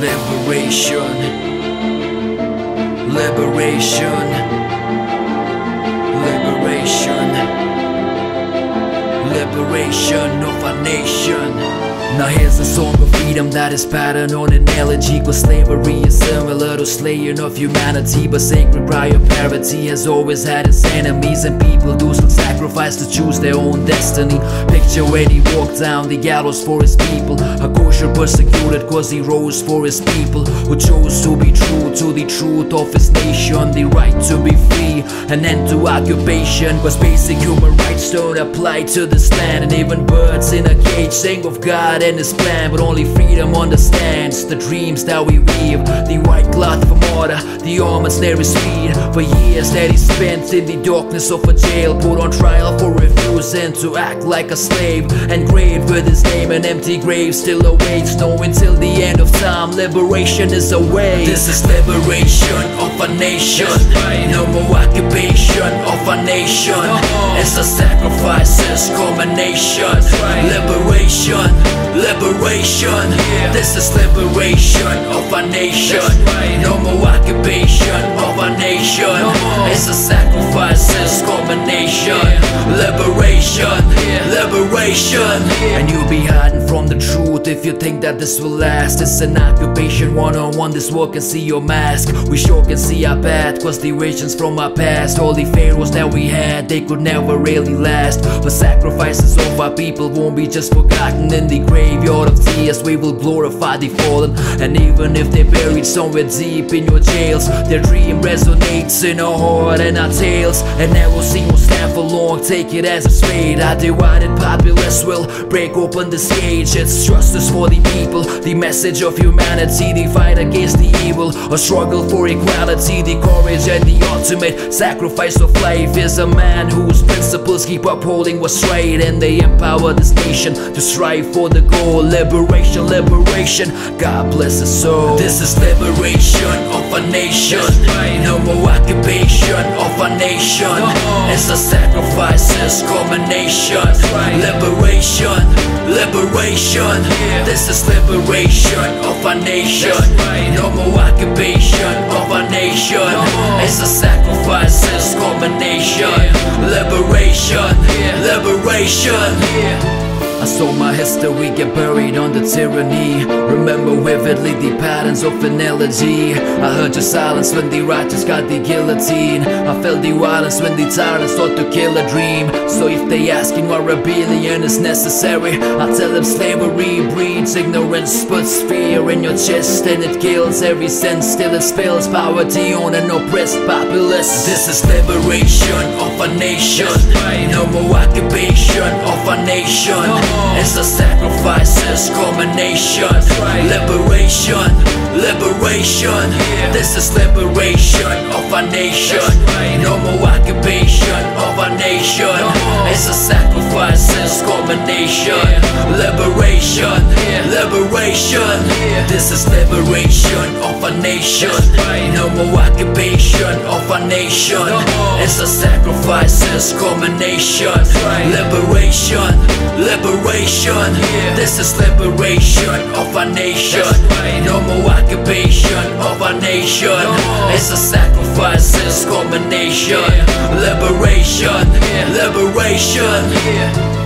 Liberation. Liberation. Liberation. Liberation of our nation. Now here's a song of freedom that is patterned on an analogy Cause slavery is similar to slaying of humanity But sacred prior parity has always had its enemies And people do some sacrifice to choose their own destiny. Picture when he walked down the gallows for his people Hakusha persecuted cause he rose for his people Who chose to be true to the of his nation The right to be free, an end to occupation Cause basic human rights don't apply to this land And even birds in a cage sing of God and his plan But only freedom understands the dreams that we weave The white cloth for order, the armor's there is speed For years that he spent in the darkness of a jail Put on trial for refusing to act like a slave With his name an empty grave still awaits No until the end of time liberation is away This is liberation of a nation No more occupation of a nation. It's a sacrifice's culmination Liberation, liberation. This is liberation of a nation. No more occupation of a nation. It's a sacrifice, it's sacrifice's culmination Liberation, liberation And you'll be hiding from the truth if you think that this will last. It's an occupation one-on-one, this world can see your mask. We sure can see our path, cause the visions from our past. All the pharaohs that we had, they could never really last. But sacrifices of our people won't be just forgotten In the graveyard of tears, we will glorify the fallen. And even if they're buried somewhere deep in your jails Their dream resonates in our heart and our tales. And never see will stand for long, take it as a spade Our divided populace will break open this cage It's justice for the people, the message of humanity. The fight against the evil, a struggle for equality. The courage and the ultimate sacrifice of life Is a man whose principles keep upholding what's right. And they empower this nation to strive for the goal Liberation, liberation, liberation. God bless us all This is liberation of a nation. No more occupation of a nation. It's a sacrifice's culmination. Liberation, liberation. This is liberation of a nation. No more occupation of a nation. It's a sacrifice's culmination. Liberation, liberation I saw my history get buried under tyranny. Remember vividly the patterns of analogy. I heard your silence when the righteous got the guillotine. I felt the violence when the tyrants sought to kill a dream. So if they asking why rebellion is necessary I tell them slavery breeds ignorance Puts fear in your chest and it kills every sense. Still it spills poverty on an oppressed populace. This is liberation of a nation No more occupation of a nation it's a sacrifice's culmination Liberation, liberation. This is liberation of our nation. No more occupation of our nation. It's a sacrifice's culmination Liberation, liberation. This is liberation of a nation. No more occupation of our nation. It's a sacrifice's culmination Liberation, liberation. This is liberation of our nation. No more occupation of our nation. It's a sacrifice's culmination Liberation, liberation